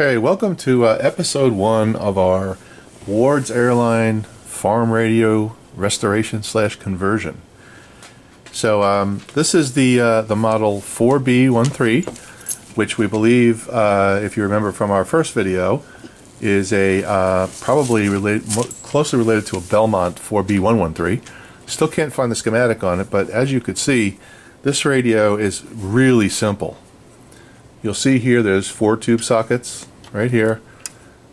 Okay, welcome to uh, episode one of our Ward's Airline Farm Radio Restoration slash Conversion. So um, this is the uh, the model 4B13, which we believe, uh, if you remember from our first video, is a uh, probably related, closely related to a Belmont 4B113. Still can't find the schematic on it, but as you could see, this radio is really simple. You'll see here there's four tube sockets right here.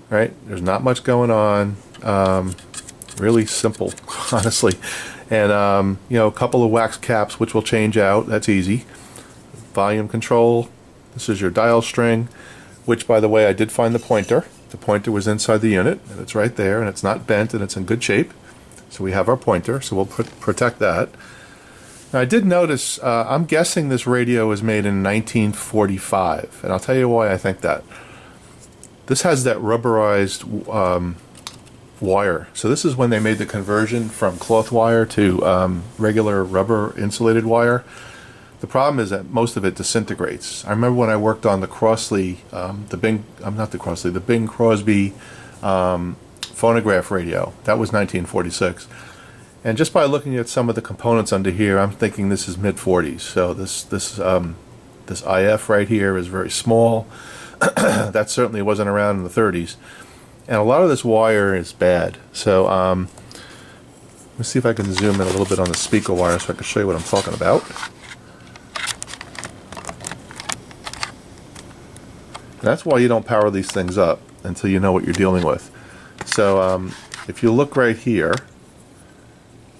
Right? There's not much going on. Um, really simple, honestly. And, um, you know, a couple of wax caps, which will change out. That's easy. Volume control. This is your dial string, which, by the way, I did find the pointer. The pointer was inside the unit, and it's right there, and it's not bent, and it's in good shape. So we have our pointer, so we'll put, protect that. Now, I did notice, uh, I'm guessing this radio was made in 1945, and I'll tell you why I think that. This has that rubberized um, wire. So this is when they made the conversion from cloth wire to um, regular rubber insulated wire. The problem is that most of it disintegrates. I remember when I worked on the Crosley, um, the Bing, I'm not the Crosley, the Bing Crosby um, phonograph radio. That was 1946 and just by looking at some of the components under here, I'm thinking this is mid 40s. So this this um, this IF right here is very small. that certainly wasn't around in the 30s. And a lot of this wire is bad. So um, let me see if I can zoom in a little bit on the speaker wire so I can show you what I'm talking about. That's why you don't power these things up until you know what you're dealing with. So um, if you look right here,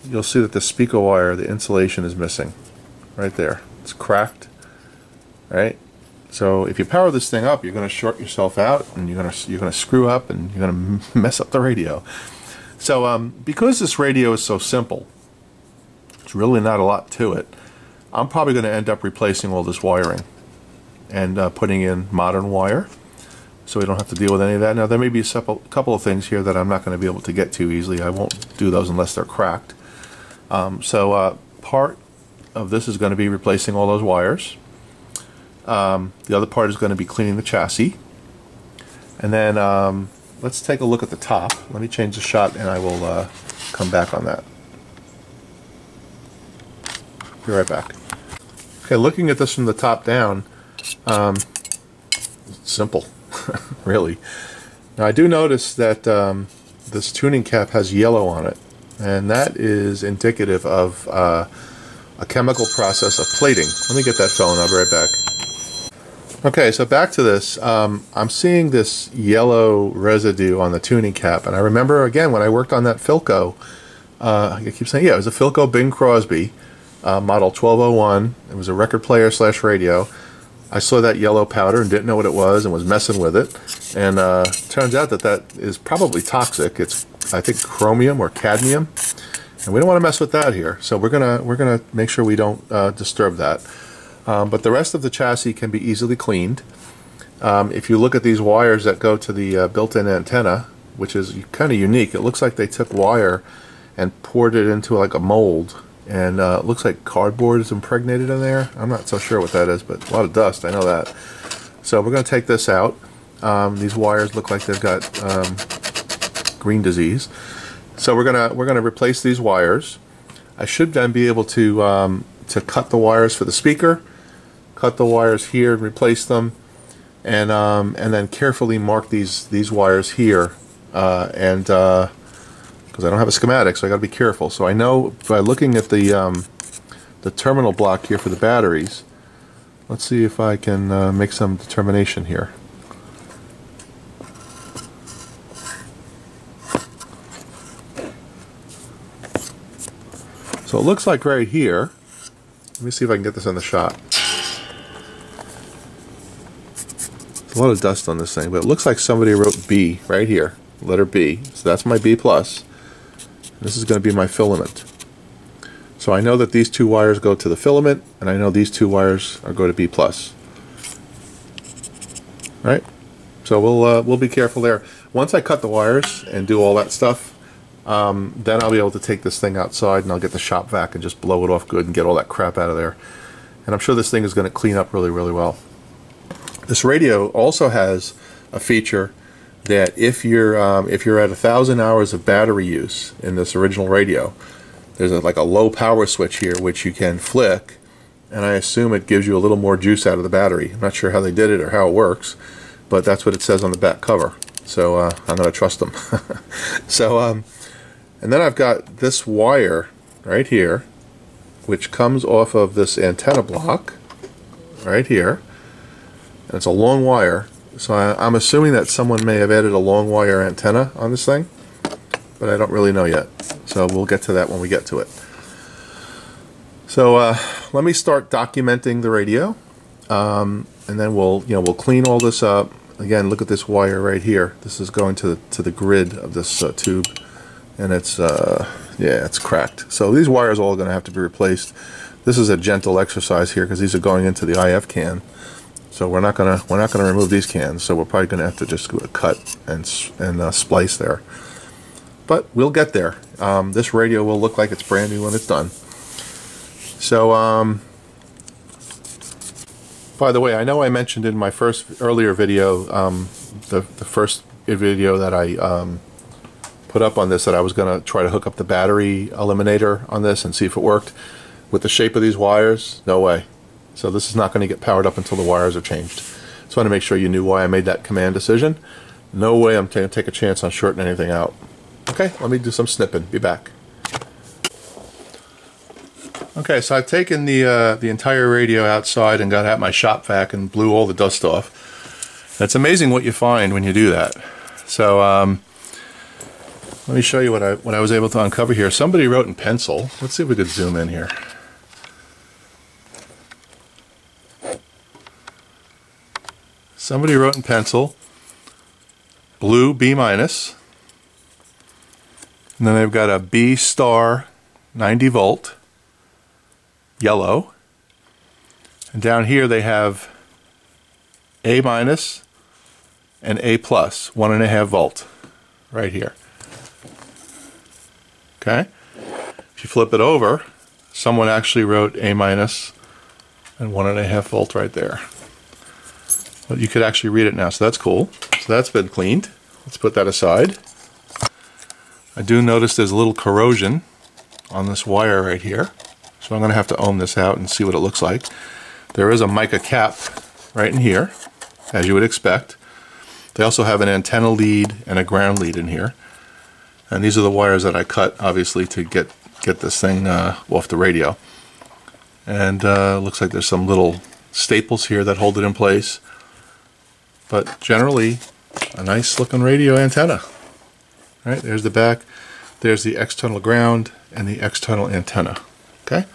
you'll see that the speaker wire, the insulation is missing. Right there. It's cracked. Right? So if you power this thing up, you're going to short yourself out, and you're going to you're going to screw up, and you're going to mess up the radio. So um, because this radio is so simple, it's really not a lot to it. I'm probably going to end up replacing all this wiring and uh, putting in modern wire, so we don't have to deal with any of that. Now there may be a couple of things here that I'm not going to be able to get to easily. I won't do those unless they're cracked. Um, so uh, part of this is going to be replacing all those wires. Um, the other part is going to be cleaning the chassis. And then um, let's take a look at the top. Let me change the shot and I will uh, come back on that. Be right back. Okay, looking at this from the top down, um, simple, really. Now I do notice that um, this tuning cap has yellow on it and that is indicative of uh, a chemical process of plating. Let me get that phone. I'll be right back. Okay, so back to this. Um, I'm seeing this yellow residue on the tuning cap, and I remember again when I worked on that Philco. Uh, I keep saying, yeah, it was a Philco Bing Crosby uh, model 1201. It was a record player slash radio. I saw that yellow powder and didn't know what it was and was messing with it. And uh, turns out that that is probably toxic. It's I think chromium or cadmium, and we don't want to mess with that here. So we're gonna we're gonna make sure we don't uh, disturb that. Um, but the rest of the chassis can be easily cleaned. Um, if you look at these wires that go to the uh, built-in antenna, which is kind of unique, it looks like they took wire and poured it into like a mold, and uh, it looks like cardboard is impregnated in there. I'm not so sure what that is, but a lot of dust. I know that. So we're going to take this out. Um, these wires look like they've got um, green disease. So we're gonna we're gonna replace these wires. I should then be able to um, to cut the wires for the speaker, cut the wires here and replace them, and um, and then carefully mark these these wires here, uh, and because uh, I don't have a schematic, so I got to be careful. So I know by looking at the um, the terminal block here for the batteries. Let's see if I can uh, make some determination here. So it looks like right here, let me see if I can get this on the shot. There's a lot of dust on this thing, but it looks like somebody wrote B right here, letter B. So that's my B plus. This is going to be my filament. So I know that these two wires go to the filament, and I know these two wires are go to B plus. Right? So we'll uh, we'll be careful there. Once I cut the wires and do all that stuff, um, then I'll be able to take this thing outside and I'll get the shop vac and just blow it off good and get all that crap out of there. And I'm sure this thing is going to clean up really, really well. This radio also has a feature that if you're um, if you're at a thousand hours of battery use in this original radio, there's a, like a low power switch here which you can flick, and I assume it gives you a little more juice out of the battery. I'm not sure how they did it or how it works, but that's what it says on the back cover. So uh, I'm going to trust them. so um, and then I've got this wire right here, which comes off of this antenna block right here. And it's a long wire so I, am assuming that someone may have added a long wire antenna on this thing, but I don't really know yet. So we'll get to that when we get to it. So uh, let me start documenting the radio, um, and then we'll you know we'll clean all this up. Again, look at this wire right here. This is going to the, to the grid of this uh, tube, and it's uh, yeah it's cracked. So these wires are all going to have to be replaced. This is a gentle exercise here because these are going into the IF can. So we're not gonna we're not gonna remove these cans. So we're probably gonna have to just cut and and uh, splice there. But we'll get there. Um, this radio will look like it's brand new when it's done. So um, by the way, I know I mentioned in my first earlier video, um, the the first video that I um, put up on this, that I was going to try to hook up the battery eliminator on this and see if it worked. With the shape of these wires, no way. So this is not going to get powered up until the wires are changed. Just want to make sure you knew why I made that command decision. No way I'm going to take a chance on shorting anything out. Okay, let me do some snipping. Be back. Okay, so I've taken the uh, the entire radio outside and got out my shop vac and blew all the dust off. That's amazing what you find when you do that. So um, let me show you what I what I was able to uncover here. Somebody wrote in pencil. Let's see if we could zoom in here. Somebody wrote in pencil, blue B minus, and then they've got a B star 90 volt, yellow, and down here they have A minus and A plus, one and a half volt, right here. Okay? If you flip it over, someone actually wrote A minus and one and a half volt right there. But you could actually read it now, so that's cool. So that's been cleaned. Let's put that aside. I do notice there's a little corrosion on this wire right here. So I'm going to have to ohm this out and see what it looks like. There is a mica cap right in here, as you would expect. They also have an antenna lead and a ground lead in here. And these are the wires that I cut, obviously, to get, get this thing uh, off the radio. And uh, looks like there's some little staples here that hold it in place but generally a nice looking radio antenna. All right, there's the back, there's the external ground and the external antenna. Okay,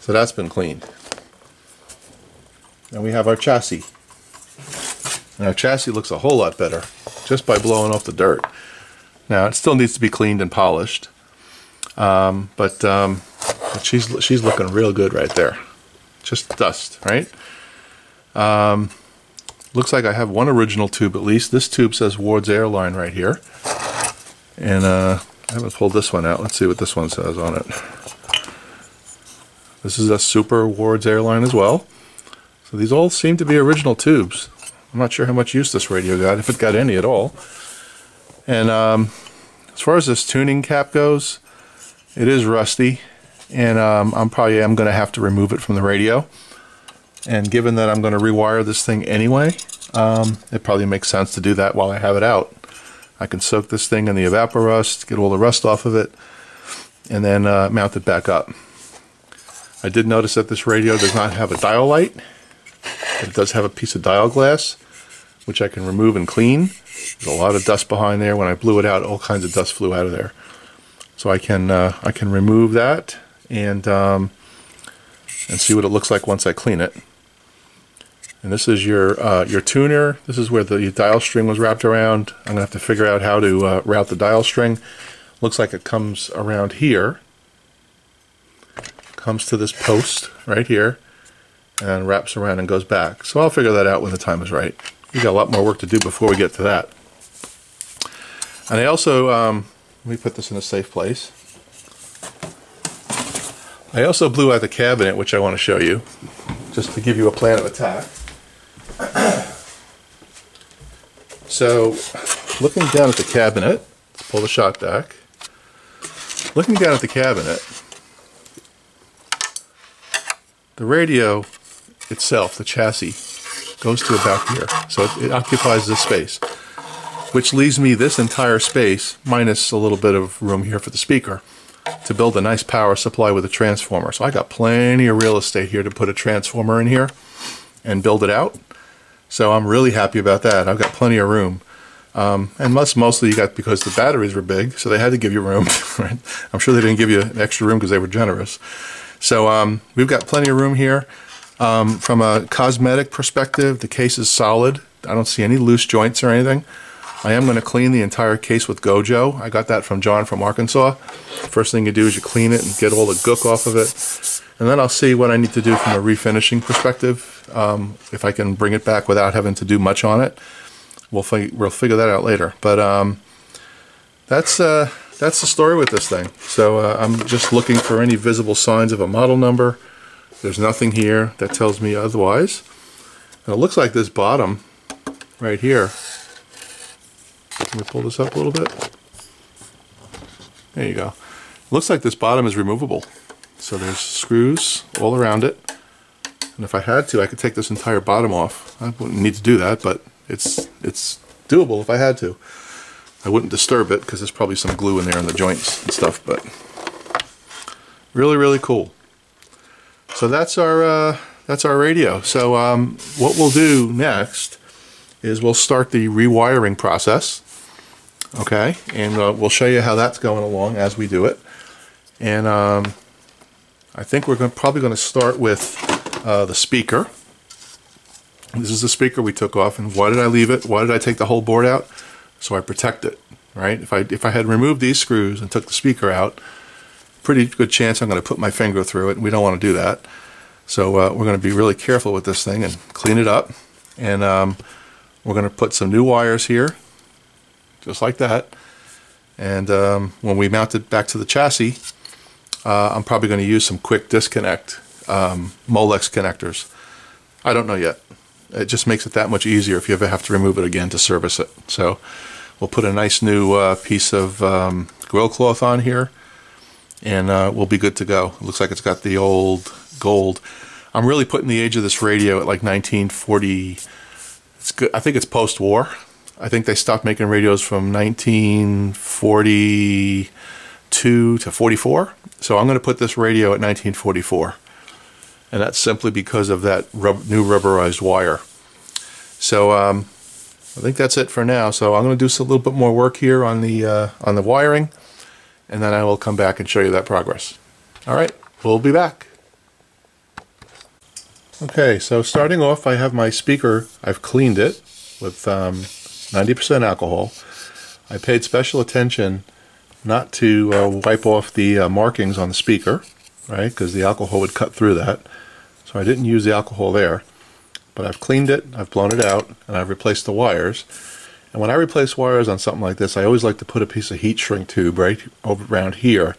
so that's been cleaned. And we have our chassis. And our chassis looks a whole lot better just by blowing off the dirt. Now it still needs to be cleaned and polished, um, but, um, but she's she's looking real good right there. Just dust, right? Um, Looks like I have one original tube at least. This tube says Ward's Airline right here. And uh, I haven't pulled this one out. Let's see what this one says on it. This is a Super Ward's Airline as well. So these all seem to be original tubes. I'm not sure how much use this radio got, if it got any at all. And um, as far as this tuning cap goes, it is rusty. And um, I'm probably am going to have to remove it from the radio. And given that I'm going to rewire this thing anyway, um, it probably makes sense to do that while I have it out. I can soak this thing in the evaporust, get all the rust off of it, and then uh, mount it back up. I did notice that this radio does not have a dial light, it does have a piece of dial glass, which I can remove and clean. There's a lot of dust behind there. When I blew it out, all kinds of dust flew out of there. So I can uh, I can remove that and um, and see what it looks like once I clean it. And this is your uh, your tuner. This is where the dial string was wrapped around. I'm to have to figure out how to uh, route the dial string. Looks like it comes around here. Comes to this post right here and wraps around and goes back. So I'll figure that out when the time is right. We got a lot more work to do before we get to that. And I also, um, let me put this in a safe place. I also blew out the cabinet, which I want to show you, just to give you a plan of attack. So, looking down at the cabinet, let's pull the shot back. Looking down at the cabinet, the radio itself, the chassis, goes to about here. So it, it occupies this space, which leaves me this entire space, minus a little bit of room here for the speaker, to build a nice power supply with a transformer. So I got plenty of real estate here to put a transformer in here and build it out. So I'm really happy about that. I've got plenty of room. Um, and most, mostly you got because the batteries were big, so they had to give you room. Right? I'm sure they didn't give you extra room because they were generous. So um, we've got plenty of room here. Um, from a cosmetic perspective, the case is solid. I don't see any loose joints or anything. I am going to clean the entire case with Gojo. I got that from John from Arkansas. First thing you do is you clean it and get all the gook off of it. And then I'll see what I need to do from a refinishing perspective, um, if I can bring it back without having to do much on it. We'll, fi we'll figure that out later. But um, that's, uh, that's the story with this thing. So uh, I'm just looking for any visible signs of a model number. There's nothing here that tells me otherwise. And it looks like this bottom right here. Let me pull this up a little bit. There you go. looks like this bottom is removable. So there's screws all around it. And if I had to, I could take this entire bottom off. I wouldn't need to do that, but it's it's doable if I had to. I wouldn't disturb it because there's probably some glue in there in the joints and stuff, but really, really cool. So that's our uh, that's our radio. So um, what we'll do next is we'll start the rewiring process. Okay, and uh, we'll show you how that's going along as we do it. And um, I think we're going probably going to start with uh, the speaker. This is the speaker we took off, and why did I leave it? Why did I take the whole board out? So I protect it, right? If I if I had removed these screws and took the speaker out, pretty good chance I'm going to put my finger through it, we don't want to do that. So uh, we're going to be really careful with this thing and clean it up. And um, we're going to put some new wires here, just like that. And um, when we mount it back to the chassis, uh, I'm probably going to use some quick disconnect um, Molex connectors. I don't know yet. It just makes it that much easier if you ever have to remove it again to service it. So we'll put a nice new uh, piece of um, grill cloth on here and uh, we'll be good to go. It looks like it's got the old gold. I'm really putting the age of this radio at like 1940. It's good. I think it's post-war. I think they stopped making radios from 1942 to 44. So I'm going to put this radio at 1944. And that's simply because of that rub new rubberized wire. So um, I think that's it for now. So I'm going to do a little bit more work here on the uh, on the wiring, and then I will come back and show you that progress. All right, we'll be back. Okay, so starting off, I have my speaker. I've cleaned it with 90% um, alcohol. I paid special attention not to uh, wipe off the uh, markings on the speaker, right? Because the alcohol would cut through that. So I didn't use the alcohol there. But I've cleaned it, I've blown it out, and I've replaced the wires. And when I replace wires on something like this, I always like to put a piece of heat shrink tube right over around here,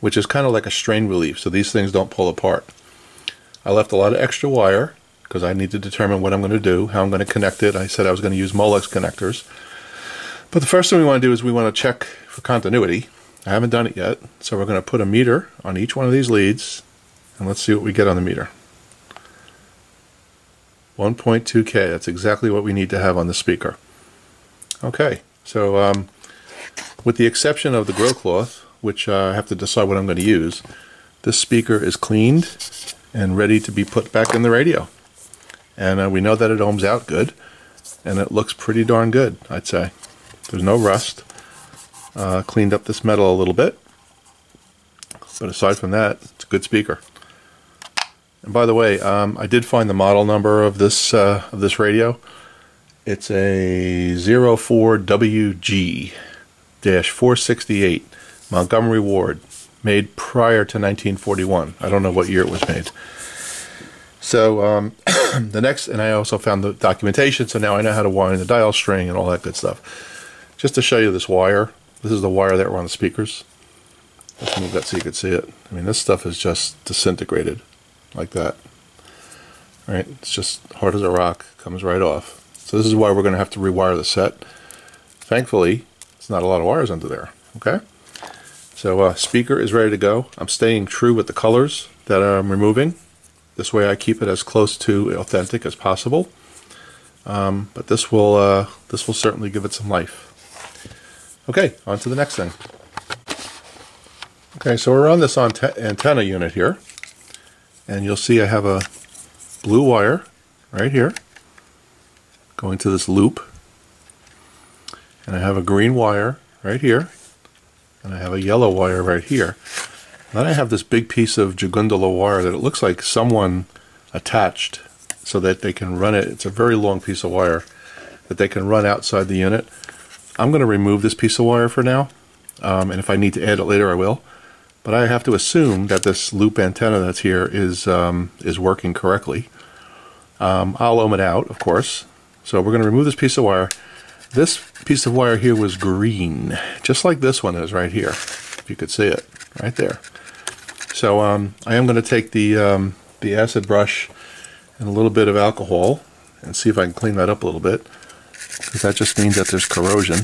which is kind of like a strain relief, so these things don't pull apart. I left a lot of extra wire because I need to determine what I'm going to do, how I'm going to connect it. I said I was going to use Molex connectors. But the first thing we want to do is we want to check for continuity. I haven't done it yet, so we're going to put a meter on each one of these leads, and let's see what we get on the meter. 1.2K, that's exactly what we need to have on the speaker. Okay, so um, with the exception of the grow cloth, which uh, I have to decide what I'm going to use, this speaker is cleaned and ready to be put back in the radio. And uh, we know that it ohms out good, and it looks pretty darn good, I'd say. There's no rust. Uh, cleaned up this metal a little bit. But aside from that, it's a good speaker. And by the way, um, I did find the model number of this uh, of this radio. It's a 04WG-468 Montgomery Ward, made prior to 1941. I don't know what year it was made. So um, the next, and I also found the documentation, so now I know how to wind the dial string and all that good stuff. Just to show you this wire, this is the wire that were on the speakers. Let's move that so you can see it. I mean, this stuff is just disintegrated like that. Right? It's just hard as a rock, comes right off. So this is why we're going to have to rewire the set. Thankfully, it's not a lot of wires under there. Okay. So uh, speaker is ready to go. I'm staying true with the colors that I'm removing. This way I keep it as close to authentic as possible. Um, but this will uh, this will certainly give it some life. Okay, on to the next thing. Okay, so we're on this antenna unit here, and you'll see I have a blue wire right here going to this loop, and I have a green wire right here, and I have a yellow wire right here. Then I have this big piece of Jagundala wire that it looks like someone attached so that they can run it. It's a very long piece of wire that they can run outside the unit. I'm going to remove this piece of wire for now, um, and if I need to add it later, I will. But I have to assume that this loop antenna that's here is um, is working correctly. Um, I'll ohm it out, of course. So we're going to remove this piece of wire. This piece of wire here was green, just like this one is right here. If you could see it, right there. So um, I am going to take the um, the acid brush and a little bit of alcohol and see if I can clean that up a little bit because that just means that there's corrosion.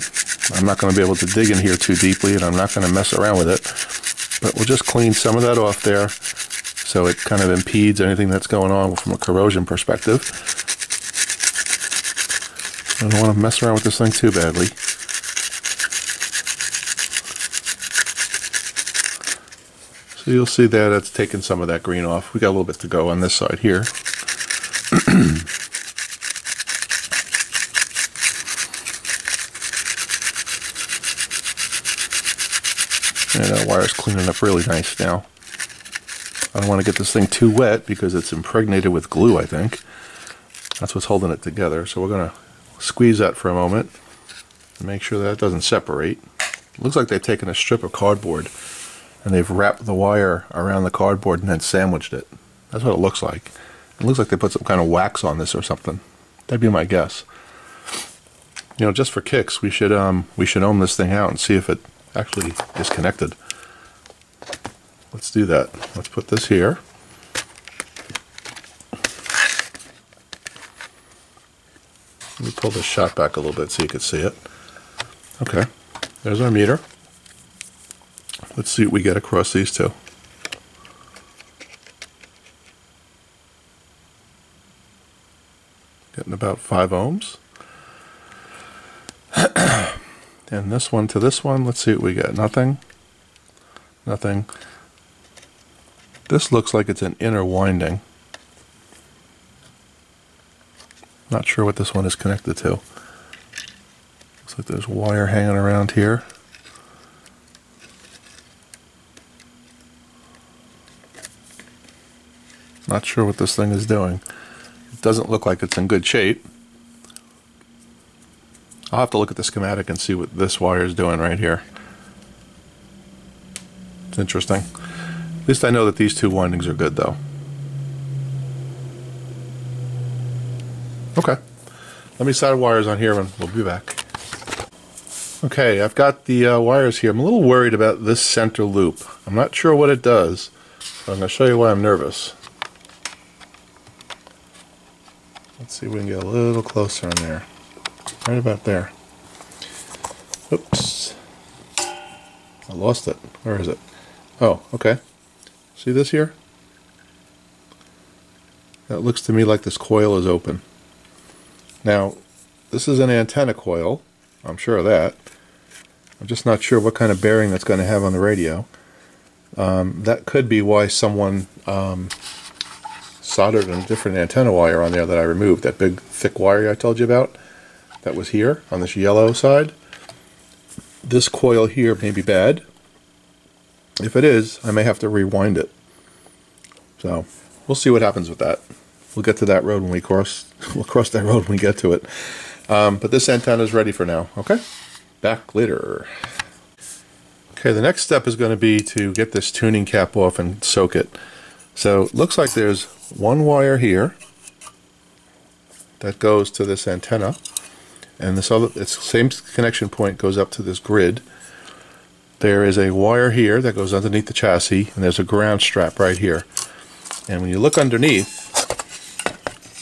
I'm not going to be able to dig in here too deeply and I'm not going to mess around with it. But we'll just clean some of that off there so it kind of impedes anything that's going on from a corrosion perspective. I don't want to mess around with this thing too badly. So you'll see that that's taken some of that green off. We got a little bit to go on this side here. And that wire's cleaning up really nice now. I don't want to get this thing too wet because it's impregnated with glue, I think. That's what's holding it together. So we're going to squeeze that for a moment make sure that doesn't separate. Looks like they've taken a strip of cardboard and they've wrapped the wire around the cardboard and then sandwiched it. That's what it looks like. It looks like they put some kind of wax on this or something. That'd be my guess. You know, just for kicks, we should um we should ohm this thing out and see if it actually is connected. Let's do that. Let's put this here. Let me pull this shot back a little bit so you can see it. Okay, there's our meter. Let's see what we get across these two. Getting about 5 ohms. And this one to this one, let's see what we get. Nothing. Nothing. This looks like it's an inner winding. Not sure what this one is connected to. Looks like there's wire hanging around here. Not sure what this thing is doing. It doesn't look like it's in good shape. I'll have to look at the schematic and see what this wire is doing right here. It's interesting. At least I know that these two windings are good though. Okay. Let me solder wires on here and we'll be back. Okay, I've got the uh, wires here. I'm a little worried about this center loop. I'm not sure what it does, but I'm going to show you why I'm nervous. Let's see if we can get a little closer in there. Right about there. Oops. I lost it. Where is it? Oh, okay. See this here? That looks to me like this coil is open. Now, this is an antenna coil. I'm sure of that. I'm just not sure what kind of bearing that's going to have on the radio. Um, that could be why someone um, soldered a different antenna wire on there that I removed. That big thick wire I told you about that was here on this yellow side. This coil here may be bad. If it is, I may have to rewind it. So we'll see what happens with that. We'll get to that road when we cross. We'll cross that road when we get to it. Um, but this antenna is ready for now. Okay, back later. Okay, the next step is going to be to get this tuning cap off and soak it. So it looks like there's one wire here that goes to this antenna and this other its same connection point goes up to this grid. There is a wire here that goes underneath the chassis, and there's a ground strap right here. And when you look underneath,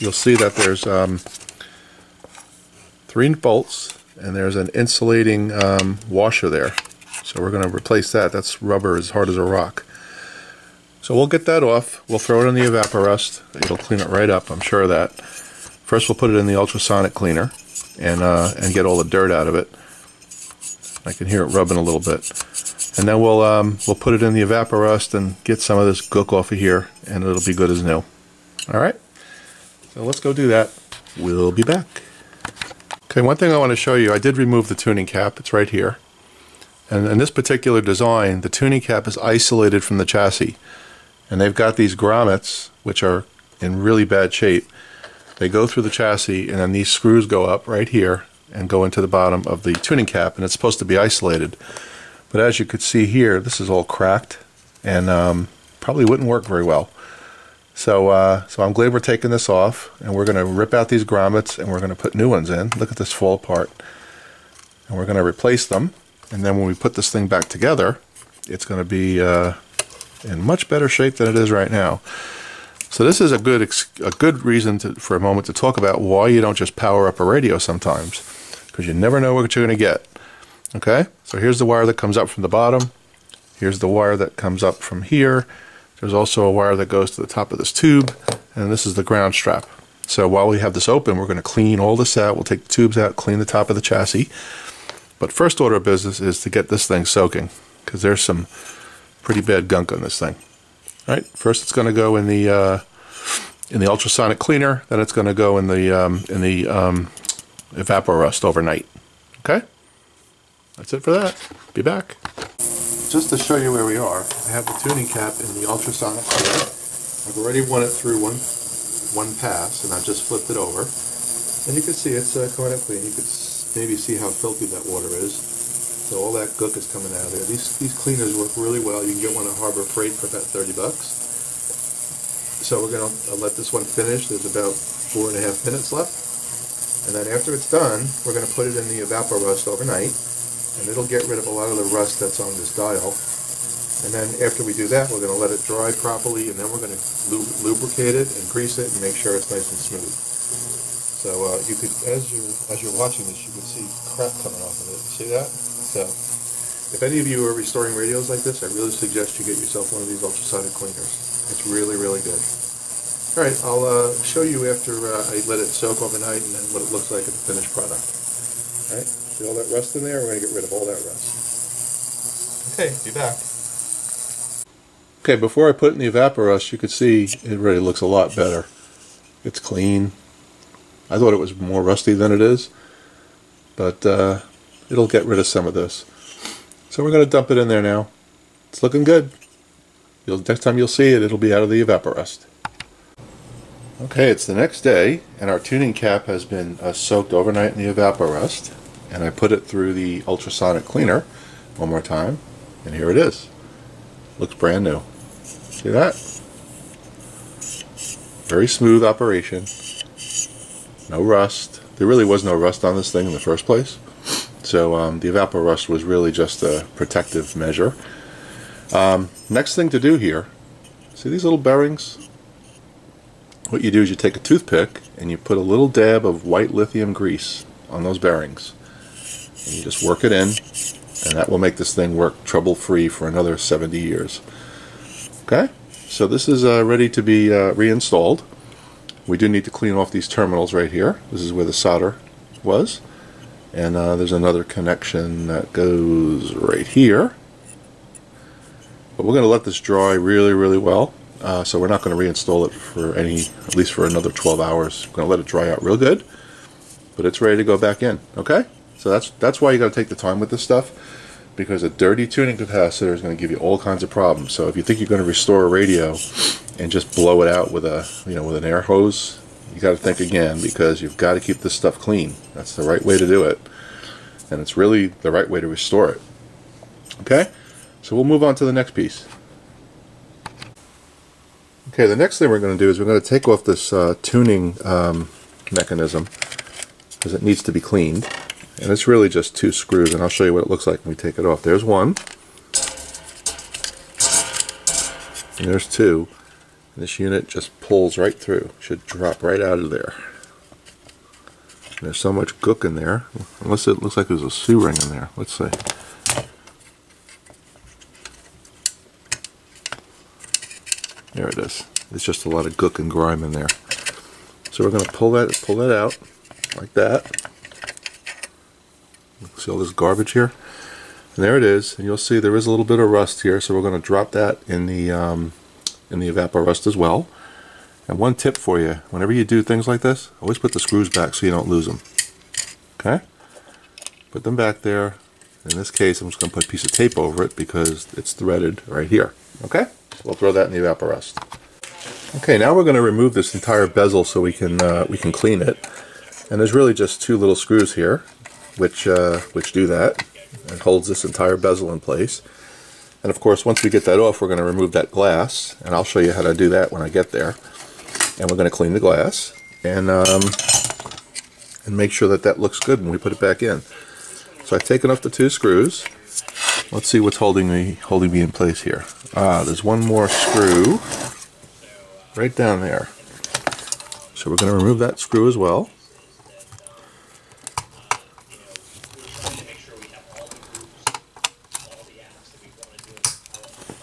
you'll see that there's um, three bolts, and there's an insulating um, washer there. So we're going to replace that. That's rubber as hard as a rock. So we'll get that off. We'll throw it in the evaporust. It'll clean it right up, I'm sure of that. First we'll put it in the ultrasonic cleaner and, uh, and get all the dirt out of it. I can hear it rubbing a little bit. And then we'll, um, we'll put it in the evaporust and get some of this gook off of here and it'll be good as new. Alright, so let's go do that. We'll be back. Okay, one thing I want to show you, I did remove the tuning cap. It's right here. And in this particular design, the tuning cap is isolated from the chassis. And they've got these grommets, which are in really bad shape. They go through the chassis, and then these screws go up right here and go into the bottom of the tuning cap, and it's supposed to be isolated. But as you could see here, this is all cracked and um, probably wouldn't work very well. So, uh, so I'm glad we're taking this off, and we're going to rip out these grommets, and we're going to put new ones in. Look at this fall apart. And we're going to replace them and then when we put this thing back together, it's going to be uh, in much better shape than it is right now. So this is a good a good reason to, for a moment to talk about why you don't just power up a radio sometimes, because you never know what you're going to get. Okay, so here's the wire that comes up from the bottom. Here's the wire that comes up from here. There's also a wire that goes to the top of this tube, and this is the ground strap. So while we have this open, we're going to clean all this out. We'll take the tubes out, clean the top of the chassis, but first order of business is to get this thing soaking because there's some pretty bad gunk on this thing. All right, first it's going to go in the uh, in the ultrasonic cleaner. Then it's going to go in the um, in the um, evaporust overnight. Okay, that's it for that. Be back. Just to show you where we are, I have the tuning cap in the ultrasonic cleaner. I've already run it through one one pass, and I've just flipped it over. And you can see it's uh, coming out clean. You can maybe see how filthy that water is. So all that gook is coming out of there. These, these cleaners work really well. You can get one at Harbor Freight for about 30 bucks. So we're going to let this one finish. There's about four and a half minutes left. And then after it's done, we're going to put it in the Evaporust overnight. And it'll get rid of a lot of the rust that's on this dial. And then after we do that, we're going to let it dry properly, and then we're going to lubricate it and grease it and make sure it's nice and smooth. So uh, you could, as you're as you're watching this, you can see crap coming off of it. See that? So if any of you are restoring radios like this, I really suggest you get yourself one of these ultrasonic cleaners. It's really, really good. All right, I'll uh, show you after uh, I let it soak overnight and then what it looks like at the finished product. All right, see all that rust in there? We're going to get rid of all that rust. Okay, be back. Okay, before I put in the Evaporust, you could see it really looks a lot better. It's clean, I thought it was more rusty than it is, but uh, it'll get rid of some of this. So we're going to dump it in there now. It's looking good. You'll, next time you'll see it, it'll be out of the evaporust. Okay, it's the next day, and our tuning cap has been uh, soaked overnight in the evaporust, and I put it through the ultrasonic cleaner one more time, and here it is. Looks brand new. See that? Very smooth operation no rust. There really was no rust on this thing in the first place. So um, the evaporust was really just a protective measure. Um, next thing to do here, see these little bearings? What you do is you take a toothpick and you put a little dab of white lithium grease on those bearings. And you just work it in, and that will make this thing work trouble-free for another 70 years. Okay, so this is uh, ready to be uh, reinstalled. We do need to clean off these terminals right here. This is where the solder was. And uh, there's another connection that goes right here. But we're going to let this dry really, really well. Uh, so we're not going to reinstall it for any, at least for another 12 hours. We're going to let it dry out real good. But it's ready to go back in. Okay? So that's that's why you got to take the time with this stuff because a dirty tuning capacitor is going to give you all kinds of problems. So if you think you're going to restore a radio and just blow it out with a you know with an air hose, you got to think again because you've got to keep this stuff clean. That's the right way to do it, and it's really the right way to restore it. Okay, so we'll move on to the next piece. Okay, the next thing we're going to do is we're going to take off this uh, tuning um, mechanism because it needs to be cleaned. And it's really just two screws, and I'll show you what it looks like when we take it off. There's one. And there's two. This unit just pulls right through. Should drop right out of there. There's so much gook in there. Unless it looks like there's a C-ring in there. Let's see. There it is. It's just a lot of gook and grime in there. So we're going to pull that pull that out like that. See all this garbage here? And there it is. And you'll see there is a little bit of rust here. So we're going to drop that in the um, in the Evapo-Rust as well. And one tip for you, whenever you do things like this, always put the screws back so you don't lose them. Okay? Put them back there. In this case, I'm just going to put a piece of tape over it because it's threaded right here. Okay? So We'll throw that in the Evapo-Rust. Okay, now we're going to remove this entire bezel so we can uh, we can clean it. And there's really just two little screws here, which uh, which do that. It holds this entire bezel in place. And of course, once we get that off, we're going to remove that glass, and I'll show you how to do that when I get there and we're going to clean the glass and um, and make sure that that looks good when we put it back in. So I've taken off the two screws. Let's see what's holding me holding me in place here. Ah, there's one more screw right down there. So we're going to remove that screw as well.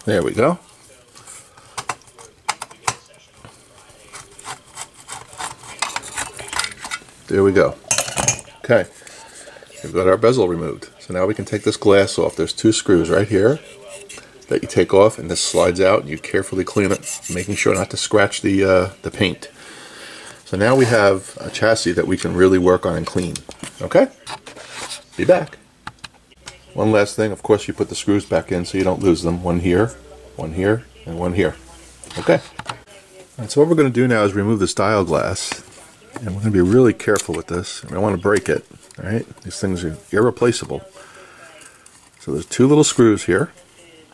There we go. There we go. Okay. We've got our bezel removed. So now we can take this glass off. There's two screws right here that you take off and this slides out and you carefully clean it, making sure not to scratch the, uh, the paint. So now we have a chassis that we can really work on and clean. Okay? Be back. One last thing, of course you put the screws back in so you don't lose them. One here, one here, and one here. Okay. So what we're going to do now is remove the dial glass and we're going to be really careful with this. I don't want to break it. All right, these things are irreplaceable. So there's two little screws here,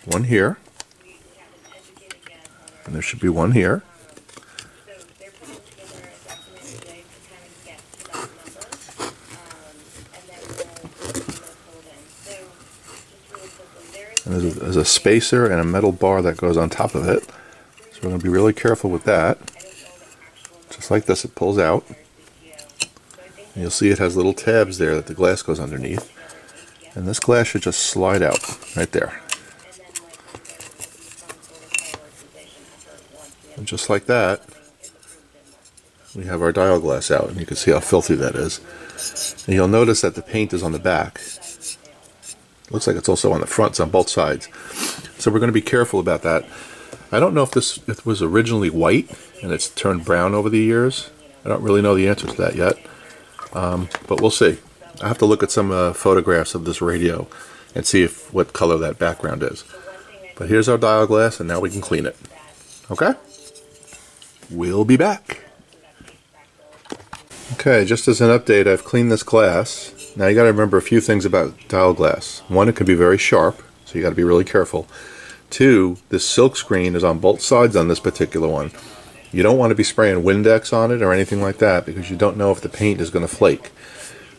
one here, and there should be one here. And there's a, there's a spacer and a metal bar that goes on top of it. So we're going to be really careful with that. Just like this, it pulls out. And you'll see it has little tabs there that the glass goes underneath. And this glass should just slide out right there. And just like that, we have our dial glass out, and you can see how filthy that is. And you'll notice that the paint is on the back. Looks like it's also on the fronts on both sides. So we're going to be careful about that. I don't know if this if was originally white and it's turned brown over the years. I don't really know the answer to that yet, um, but we'll see. I have to look at some uh, photographs of this radio and see if what color that background is. But here's our dial glass, and now we can clean it. Okay? We'll be back. Okay, just as an update, I've cleaned this glass. Now you got to remember a few things about dial glass. One, it can be very sharp, so you got to be really careful. Two, this silk screen is on both sides on this particular one. You don't want to be spraying Windex on it or anything like that because you don't know if the paint is going to flake.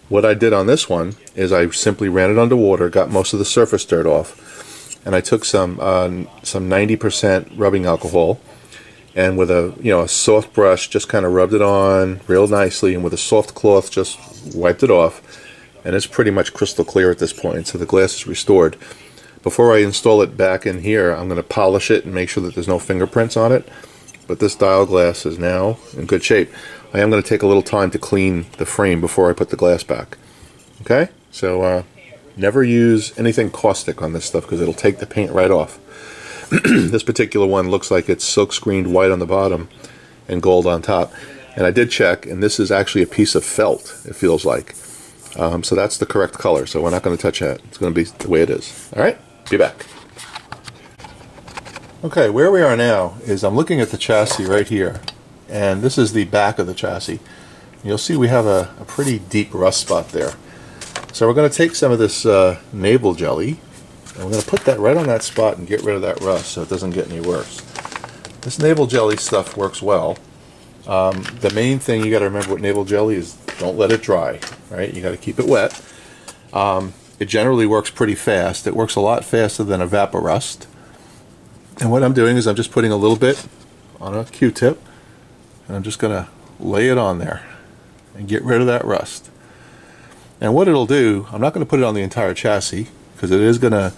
What I did on this one is I simply ran it under water, got most of the surface dirt off, and I took some uh, some 90% rubbing alcohol and with a you know a soft brush just kind of rubbed it on real nicely and with a soft cloth just wiped it off and it's pretty much crystal clear at this point so the glass is restored before I install it back in here, I'm going to polish it and make sure that there's no fingerprints on it. But this dial glass is now in good shape. I am going to take a little time to clean the frame before I put the glass back. Okay? So uh, never use anything caustic on this stuff because it'll take the paint right off. this particular one looks like it's silk screened white on the bottom and gold on top. And I did check, and this is actually a piece of felt, it feels like. Um, so that's the correct color, so we're not going to touch that. It's going to be the way it is. All right? Be back. Okay, where we are now is I'm looking at the chassis right here, and this is the back of the chassis. You'll see we have a, a pretty deep rust spot there. So we're going to take some of this uh, naval jelly, and we're going to put that right on that spot and get rid of that rust so it doesn't get any worse. This naval jelly stuff works well. Um, the main thing you got to remember with naval jelly is don't let it dry, right? You got to keep it wet. Um, it generally works pretty fast. It works a lot faster than Evapo-Rust. And what I'm doing is I'm just putting a little bit on a Q-tip, and I'm just going to lay it on there and get rid of that rust. And what it'll do, I'm not going to put it on the entire chassis because it is going to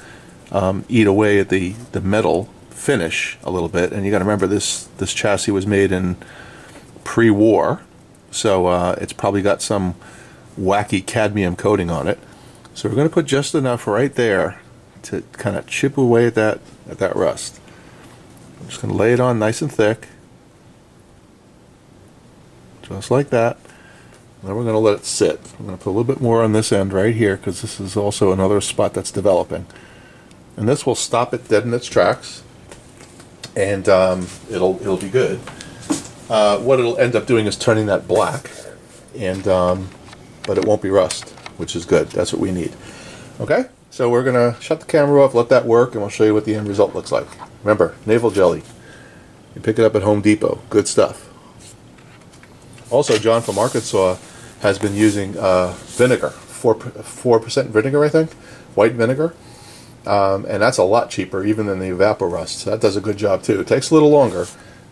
um, eat away at the, the metal finish a little bit. And you got to remember this this chassis was made in pre-war, so uh, it's probably got some wacky cadmium coating on it. So we're going to put just enough right there to kind of chip away at that at that rust. I'm just going to lay it on nice and thick, just like that. Then we're going to let it sit. I'm going to put a little bit more on this end right here because this is also another spot that's developing. And this will stop it dead in its tracks, and um, it'll it'll be good. Uh, what it'll end up doing is turning that black, and um, but it won't be rust, which is good. That's what we need. Okay, so we're gonna shut the camera off, let that work, and we'll show you what the end result looks like. Remember, naval jelly. You pick it up at Home Depot. Good stuff. Also, John from Arkansas has been using uh, vinegar, four four percent vinegar, I think, white vinegar, um, and that's a lot cheaper even than the Evapo-Rust. So that does a good job too. It takes a little longer.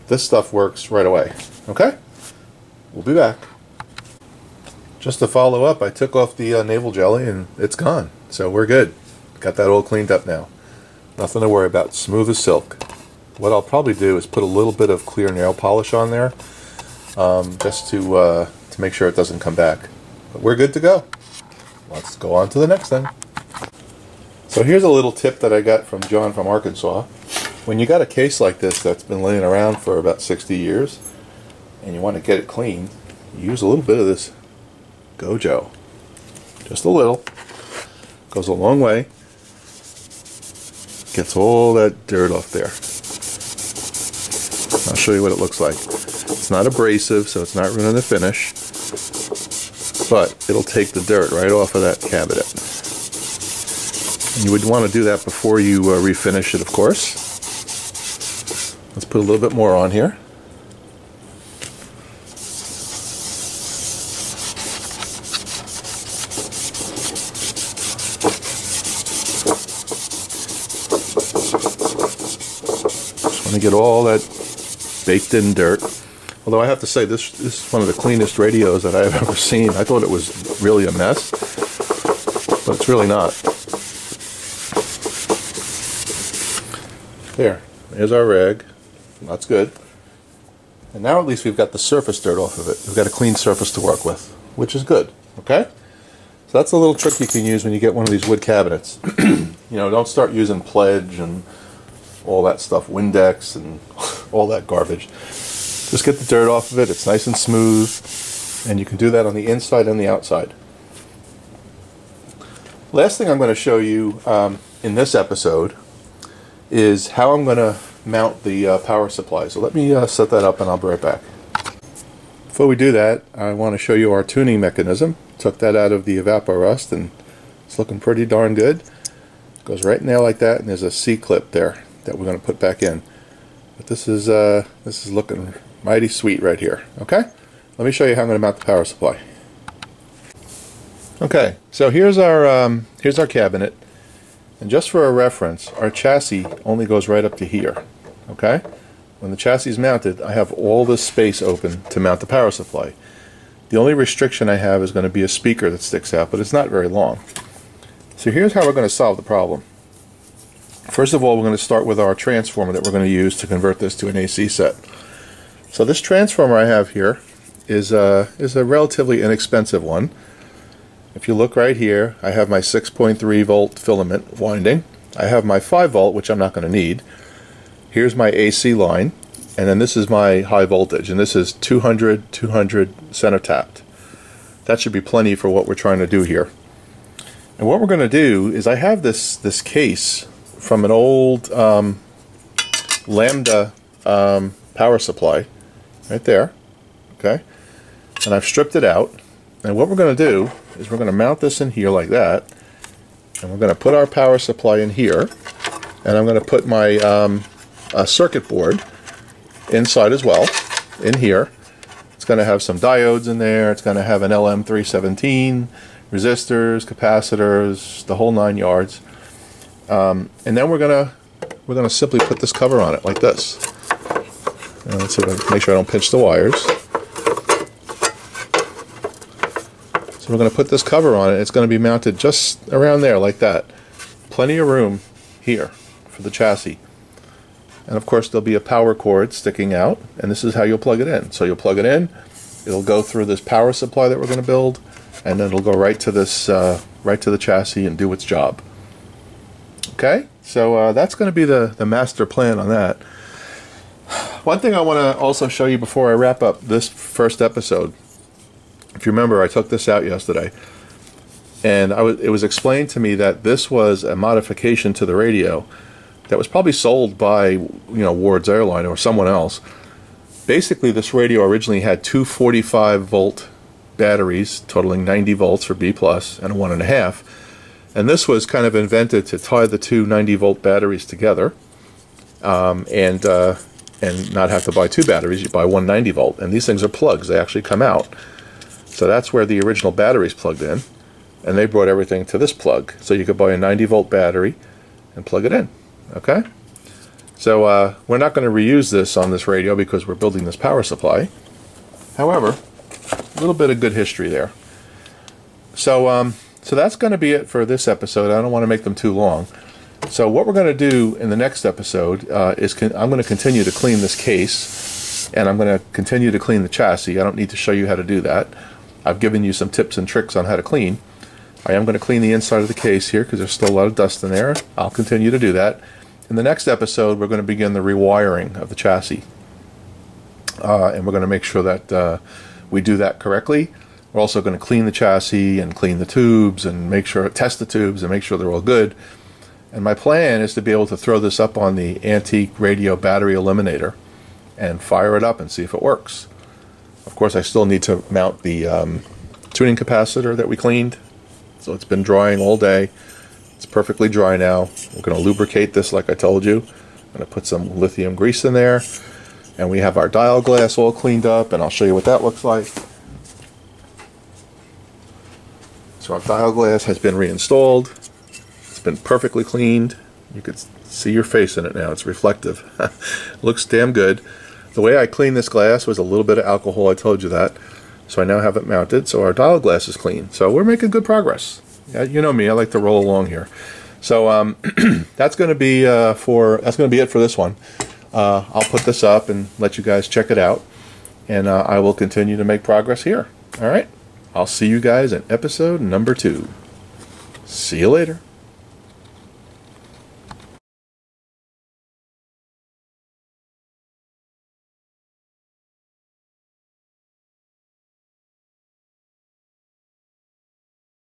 This stuff works right away. Okay, we'll be back. Just to follow up, I took off the uh, naval jelly and it's gone. So we're good. Got that all cleaned up now. Nothing to worry about. Smooth as silk. What I'll probably do is put a little bit of clear nail polish on there um, just to uh, to make sure it doesn't come back. But we're good to go. Let's go on to the next thing. So here's a little tip that I got from John from Arkansas. When you got a case like this that's been laying around for about 60 years and you want to get it clean, use a little bit of this Gojo. Just a little. Goes a long way. Gets all that dirt off there. I'll show you what it looks like. It's not abrasive, so it's not ruining the finish. But it'll take the dirt right off of that cabinet. You would want to do that before you uh, refinish it, of course. Let's put a little bit more on here. Just want to get all that baked in dirt. Although I have to say, this, this is one of the cleanest radios that I've ever seen. I thought it was really a mess, but it's really not. There, there's our rag. That's good. And now at least we've got the surface dirt off of it. We've got a clean surface to work with, which is good. Okay? So that's a little trick you can use when you get one of these wood cabinets. you know, don't start using Pledge and all that stuff, Windex and all that garbage. Just get the dirt off of it. It's nice and smooth. And you can do that on the inside and the outside. Last thing I'm going to show you um, in this episode is how I'm going to mount the uh, power supply. So let me uh, set that up and I'll be right back. Before we do that, I want to show you our tuning mechanism. Took that out of the Evapo-Rust and it's looking pretty darn good. Goes right in there like that and there's a C-clip there that we're going to put back in. But this is uh, this is looking mighty sweet right here. Okay, let me show you how I'm going to mount the power supply. Okay, so here's our um, here's our cabinet, and just for a reference, our chassis only goes right up to here. Okay, when the chassis is mounted, I have all this space open to mount the power supply. The only restriction I have is going to be a speaker that sticks out, but it's not very long. So here's how we're going to solve the problem. First of all, we're going to start with our transformer that we're going to use to convert this to an AC set. So this transformer I have here is a, is a relatively inexpensive one. If you look right here, I have my 6.3 volt filament winding. I have my 5 volt, which I'm not going to need. Here's my AC line, and then this is my high voltage, and this is 200, 200 center tapped. That should be plenty for what we're trying to do here. And what we're going to do is I have this, this case from an old um, Lambda um, power supply right there. Okay. And I've stripped it out. And what we're going to do is we're going to mount this in here like that. And we're going to put our power supply in here. And I'm going to put my um, circuit board inside as well, in here. It's going to have some diodes in there. It's going to have an LM317, resistors, capacitors, the whole nine yards. Um, and then we're gonna we're gonna simply put this cover on it like this. And let's see if I make sure I don't pinch the wires. So we're going to put this cover on it. It's going to be mounted just around there like that. Plenty of room here for the chassis. And of course there'll be a power cord sticking out and this is how you'll plug it in. So you'll plug it in, it'll go through this power supply that we're going to build and then it'll go right to this uh, right to the chassis and do its job. Okay, so uh, that's going to be the, the master plan on that. One thing I want to also show you before I wrap up this first episode. If you remember, I took this out yesterday, and I was it was explained to me that this was a modification to the radio that was probably sold by you know Ward's Airline or someone else. Basically, this radio originally had two 45 volt batteries totaling 90 volts for B plus and a one and a half, and this was kind of invented to tie the two 90 volt batteries together, um, and uh, and not have to buy two batteries. You buy one 90 volt, and these things are plugs. They actually come out. So that's where the original batteries plugged in, and they brought everything to this plug. So you could buy a 90 volt battery and plug it in. Okay? So uh, we're not going to reuse this on this radio because we're building this power supply. However, a little bit of good history there. So, um, so that's going to be it for this episode. I don't want to make them too long. So what we're going to do in the next episode uh, is I'm going to continue to clean this case, and I'm going to continue to clean the chassis. I don't need to show you how to do that. I've given you some tips and tricks on how to clean. I am going to clean the inside of the case here because there's still a lot of dust in there. I'll continue to do that. In the next episode, we're going to begin the rewiring of the chassis. Uh, and we're going to make sure that uh, we do that correctly. We're also going to clean the chassis and clean the tubes and make sure, test the tubes and make sure they're all good. And my plan is to be able to throw this up on the antique radio battery eliminator and fire it up and see if it works. Of course, I still need to mount the um, tuning capacitor that we cleaned. So it's been drying all day. It's perfectly dry now. We're going to lubricate this like I told you. I'm going to put some lithium grease in there. And we have our dial glass all cleaned up, and I'll show you what that looks like. So our dial glass has been reinstalled. It's been perfectly cleaned. You can see your face in it now. It's reflective. looks damn good. The way I cleaned this glass was a little bit of alcohol. I told you that. So I now have it mounted. So our dial glass is clean. So we're making good progress. Yeah, you know me. I like to roll along here. So um, that's going to be uh, for that's going to be it for this one. Uh, I'll put this up and let you guys check it out, and uh, I will continue to make progress here. All right. I'll see you guys in episode number two. See you later.